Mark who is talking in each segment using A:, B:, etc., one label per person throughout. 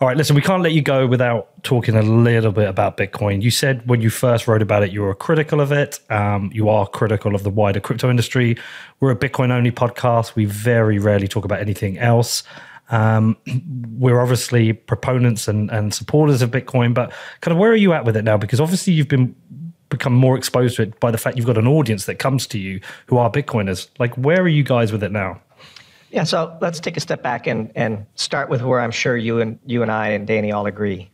A: All right, listen, we can't let you go without talking a little bit about Bitcoin. You said when you first wrote about it, you were critical of it. Um, you are critical of the wider crypto industry. We're a Bitcoin only podcast. We very rarely talk about anything else. Um, we're obviously proponents and, and supporters of Bitcoin, but kind of where are you at with it now? Because obviously you've been become more exposed to it by the fact you've got an audience that comes to you who are Bitcoiners. Like, where are you guys with it now?
B: Yeah, so let's take a step back and, and start with where I'm sure you and you and I and Danny all agree,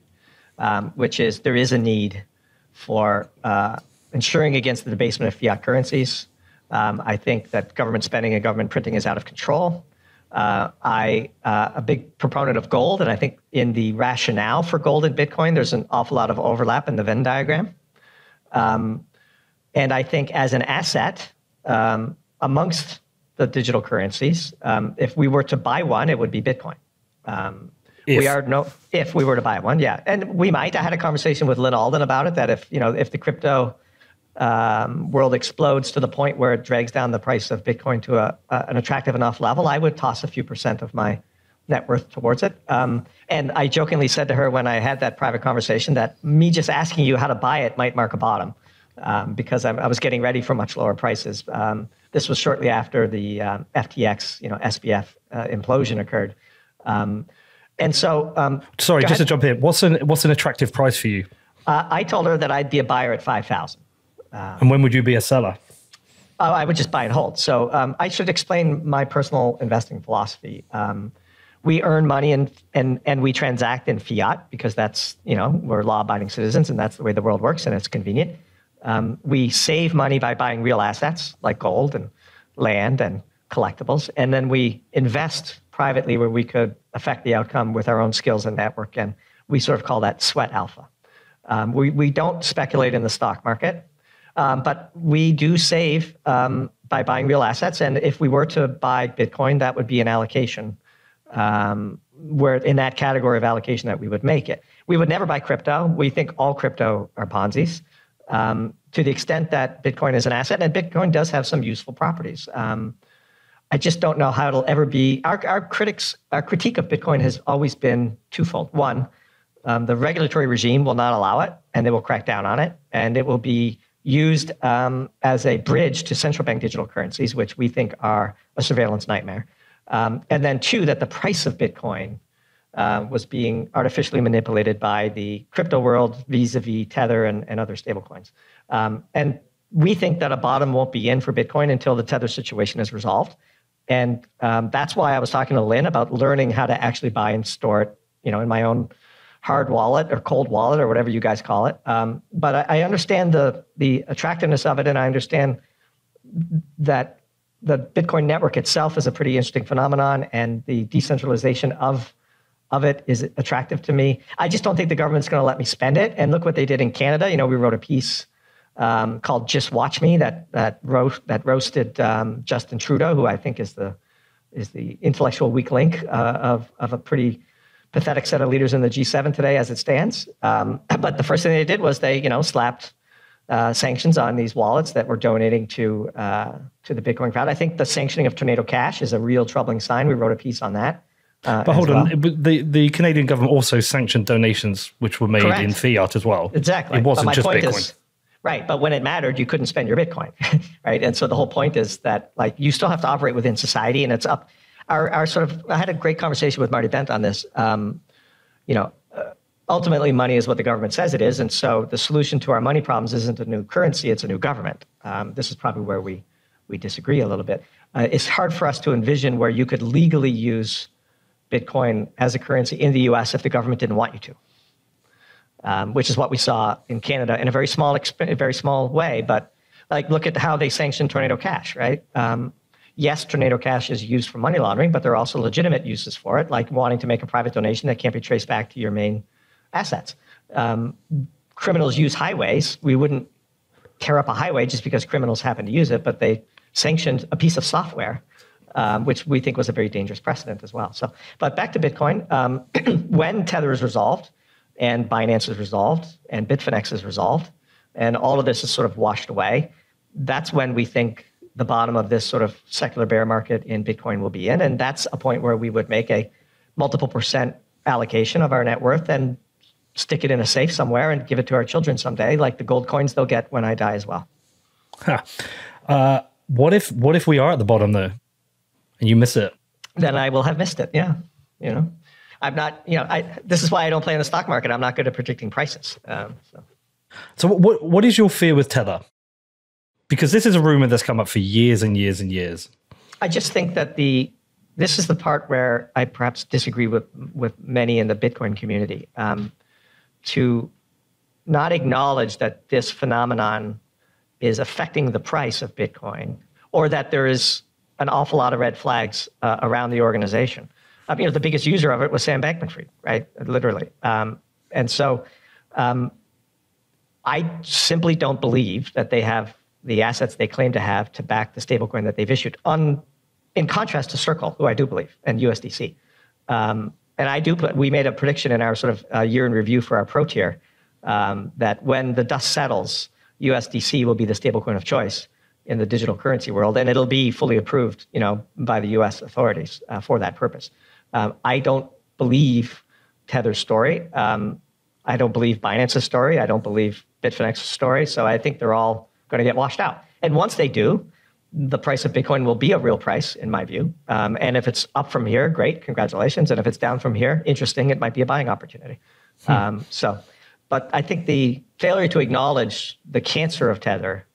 B: um, which is there is a need for uh, insuring against the debasement of fiat currencies. Um, I think that government spending and government printing is out of control. Uh, I uh, a big proponent of gold, and I think in the rationale for gold and Bitcoin, there's an awful lot of overlap in the Venn diagram. Um, and I think as an asset um, amongst the digital currencies. Um, if we were to buy one, it would be Bitcoin. Um, we are no if we were to buy one, yeah, and we might. I had a conversation with Lyn Alden about it. That if you know if the crypto um, world explodes to the point where it drags down the price of Bitcoin to a, a, an attractive enough level, I would toss a few percent of my net worth towards it. Um, and I jokingly said to her when I had that private conversation that me just asking you how to buy it might mark a bottom um, because I, I, was getting ready for much lower prices. Um, this was shortly after the um, FTX, you know, SBF uh, implosion occurred. Um, and so, um,
A: sorry, just ahead. to jump in, what's an what's an attractive price for you?
B: Uh, I told her that I'd be a buyer at five thousand.
A: Um, and when would you be a seller?
B: Oh, I would just buy and hold. So um, I should explain my personal investing philosophy. Um, we earn money and, and, and we transact in fiat because that's, you know, we're law abiding citizens and that's the way the world works and it's convenient. Um, we save money by buying real assets like gold and land and collectibles, and then we invest privately where we could affect the outcome with our own skills and network, and we sort of call that sweat alpha. Um, we, we don't speculate in the stock market, um, but we do save um, by buying real assets, and if we were to buy Bitcoin, that would be an allocation um, where in that category of allocation that we would make it. We would never buy crypto. We think all crypto are Ponzi's um, to the extent that Bitcoin is an asset, and Bitcoin does have some useful properties. Um, I just don't know how it'll ever be. Our, our critics, our critique of Bitcoin has always been twofold. One, um, the regulatory regime will not allow it, and they will crack down on it, and it will be used um, as a bridge to central bank digital currencies, which we think are a surveillance nightmare. Um, and then two, that the price of Bitcoin uh, was being artificially manipulated by the crypto world vis-a-vis Tether and, and other stablecoins. Um, and we think that a bottom won't be in for Bitcoin until the Tether situation is resolved. And um, that's why I was talking to Lyn about learning how to actually buy and store it, you know, in my own hard wallet or cold wallet or whatever you guys call it. Um, but I, I, understand the the attractiveness of it, and I understand that the Bitcoin network itself is a pretty interesting phenomenon, and the decentralization of of it is attractive to me. I just don't think the government's going to let me spend it. And look what they did in Canada. You know, we wrote a piece um, called "Just Watch Me" that that that roasted um, Justin Trudeau, who I think is the is the intellectual weak link uh, of of a pretty pathetic set of leaders in the G7 today, as it stands. Um, but the first thing they did was they, you know, slapped uh, sanctions on these wallets that were donating to uh, to the Bitcoin crowd. I think the sanctioning of Tornado Cash is a real troubling sign. We wrote a piece on that.
A: Uh, but hold on, well. the the Canadian government also sanctioned donations which were made Correct. in fiat as well.
B: Exactly,
A: it wasn't just Bitcoin.
B: Is, right, but when it mattered, you couldn't spend your Bitcoin, right? And so the whole point is that like you still have to operate within society, and it's up. Our our sort of I had a great conversation with Marty Bent on this. Um, you know, uh, ultimately money is what the government says it is, and so the solution to our money problems isn't a new currency; it's a new government. Um, this is probably where we we disagree a little bit. Uh, it's hard for us to envision where you could legally use Bitcoin as a currency in the US if the government didn't want you to. Um, which is what we saw in Canada in a very small, very small way. But like, look at how they sanctioned Tornado Cash, right? Um, yes, Tornado Cash is used for money laundering, but there are also legitimate uses for it, like wanting to make a private donation that can't be traced back to your main assets. Um, criminals use highways. We wouldn't tear up a highway just because criminals happen to use it, but they sanctioned a piece of software um, which we think was a very dangerous precedent as well. So, but back to Bitcoin. Um, when Tether is resolved, and Binance is resolved, and Bitfinex is resolved, and all of this is sort of washed away, that's when we think the bottom of this sort of secular bear market in Bitcoin will be in. And that's a point where we would make a multiple percent allocation of our net worth and stick it in a safe somewhere and give it to our children someday, like the gold coins they'll get when I die as well.
A: Huh. Uh, what if what if we are at the bottom though, you miss it?
B: Then I will have missed it. Yeah, you know, I'm not. You know, I, this is why I don't play in the stock market. I'm not good at predicting prices. Um, so.
A: so what what is your fear with Tether? Because this is a rumor that's come up for years and years and years.
B: I just think that the this is the part where I perhaps disagree with with many in the Bitcoin community. Um, to not acknowledge that this phenomenon is affecting the price of Bitcoin, or that there is an awful lot of red flags uh, around the organization. Um, you know, the biggest user of it was Sam Bankman-Fried, right? Literally. Um, and so, um, I simply don't believe that they have the assets they claim to have to back the stablecoin that they've issued. On, in contrast to Circle, who I do believe, and USDC. Um, and I do we made a prediction in our sort of uh, year in review for our pro tier um, that when the dust settles, USDC will be the stablecoin of choice in the digital currency world, and it'll be fully approved, you know, by the U.S. authorities uh, for that purpose. Um, I don't believe Tether's story. Um, I don't believe Binance's story. I don't believe Bitfinex's story. So I think they're all going to get washed out. And once they do, the price of Bitcoin will be a real price, in my view. Um, and if it's up from here, great, congratulations. And if it's down from here, interesting, it might be a buying opportunity. Hmm. Um, so, but I think the failure to acknowledge the cancer of Tether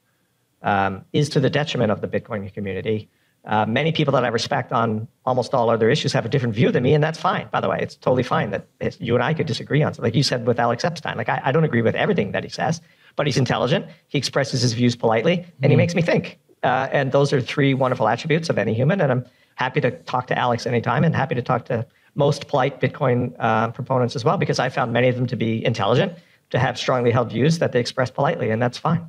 B: um, is to the detriment of the Bitcoin community. Uh, many people that I respect on almost all other issues have a different view than me, and that's fine. By the way, it's totally fine that you and I could disagree on something. Like you said with Alex Epstein, like I, I, don't agree with everything that he says, but he's intelligent. He expresses his views politely, and mm. he hmm. makes me think. Uh, and those are three wonderful attributes of any human. And I'm happy to talk to Alex anytime and happy to talk to most polite Bitcoin uh, proponents as well, because I found many of them to be intelligent, to have strongly held views that they express politely, and that's fine.